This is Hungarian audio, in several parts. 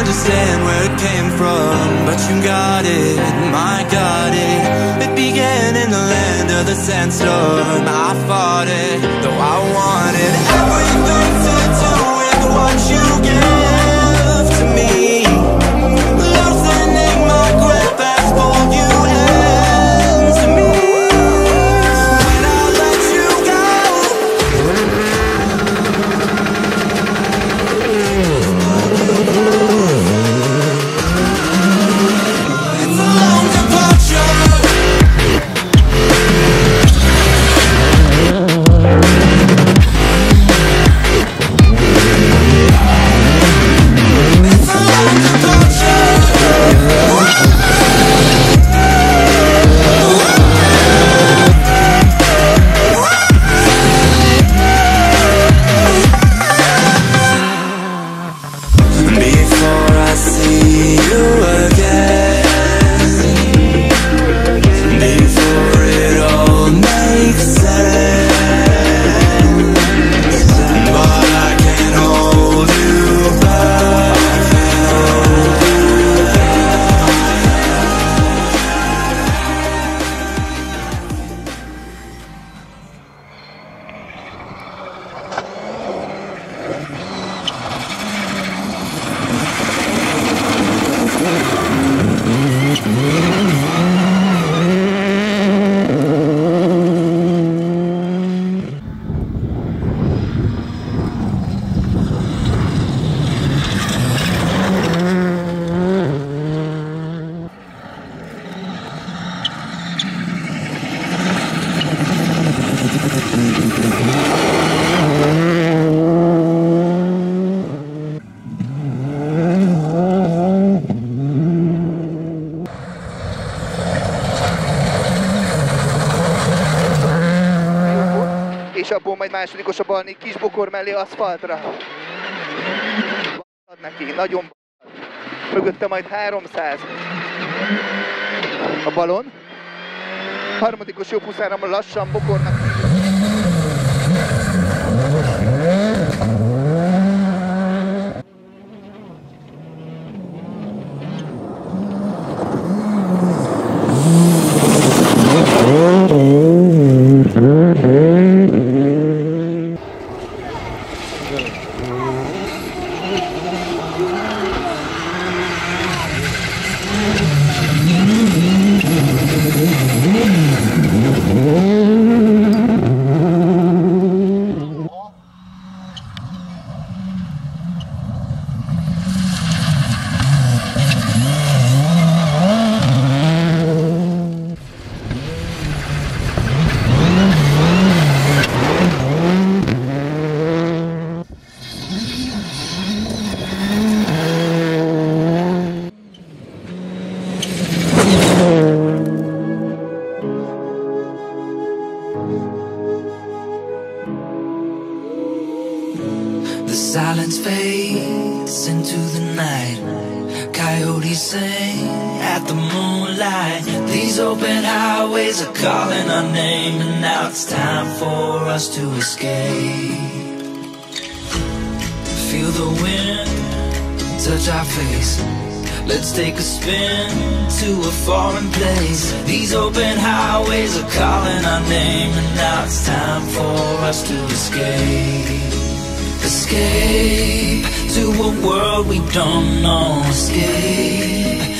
understand where it came from, but you got it, my got it. It began in the land of the sandstorm. I fought it, though I wanted everything to do with what you give és abból majd másodikos a balni kisbokor mellé aszfaltra. Ad neki, nagyon bal. Mögötte majd 300. A balon. Harmadikos jobb huszára lassan bokornak. The moonlight. These open highways are calling our name, and now it's time for us to escape. Feel the wind touch our face. Let's take a spin to a foreign place. These open highways are calling our name, and now it's time for us to escape. Escape to a world we don't know. Escape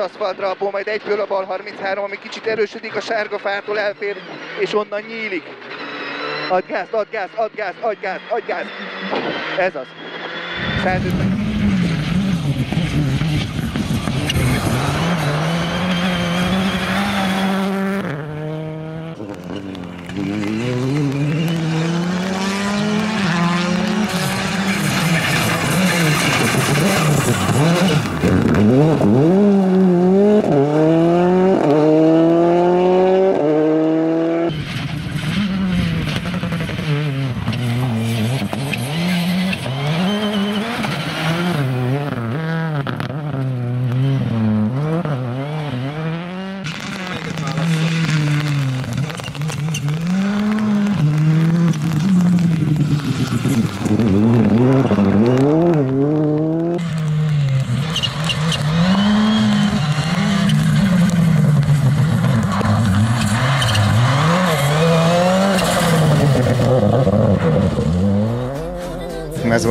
aszfaltra, abból majd egyből a bal 33, ami kicsit erősödik, a sárga fától elfér, és onnan nyílik. Ad gáz, ad gáz, ad gáz, ad gáz, ad gáz. Ez az. 150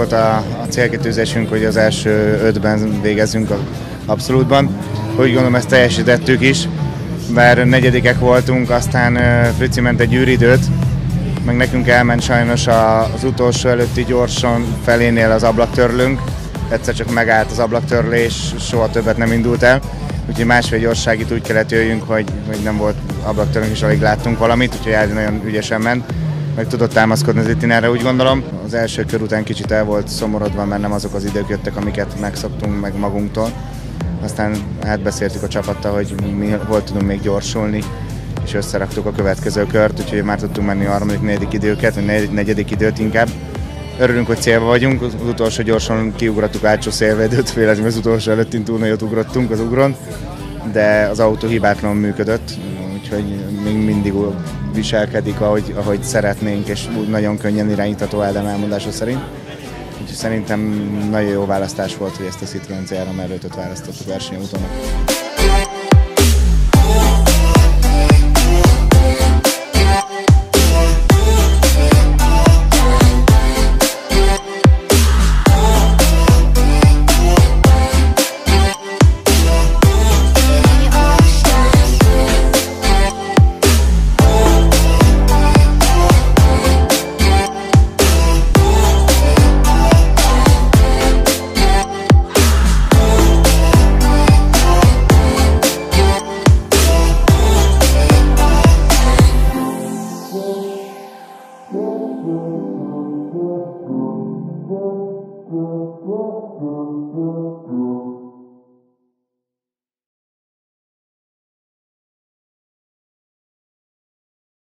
volt a, a célkitűzésünk, hogy az első ötben végezzünk a abszolútban. Úgy gondolom ezt teljesítettük is, bár negyedikek voltunk, aztán Frici ment egy űridőt, meg nekünk elment sajnos az utolsó előtti gyorsan felénél az ablaktörlünk. Egyszer csak megállt az ablaktörlés, soha többet nem indult el. Úgyhogy másfél gyorságit úgy kellett jöjjünk, hogy, hogy nem volt ablaktörlünk, és alig láttunk valamit, úgyhogy Ádi nagyon ügyesen ment meg tudott támaszkodni az itinerre, úgy gondolom. Az első kör után kicsit el volt szomorodva, mert nem azok az idők jöttek, amiket megszoktunk meg magunktól. Aztán átbeszéltük a csapattal, hogy mi hol tudunk még gyorsulni, és összeraktuk a következő kört, úgyhogy már tudtunk menni a harmadik, negyedik időket, vagy negyedik időt inkább. Örülünk, hogy célba vagyunk, az utolsó gyorsan kiugrottuk átsó szélvédőt, félezem az utolsó előttint túl nagyot ugrottunk az ugron, de az autó hibátlanul működött, úgyhogy még mindig viselkedik, ahogy, ahogy szeretnénk, és nagyon könnyen irányítható Ádám elmondása szerint. Úgyhogy szerintem nagyon jó választás volt, hogy ezt a Citroen CR-3 választottuk versenyútonak.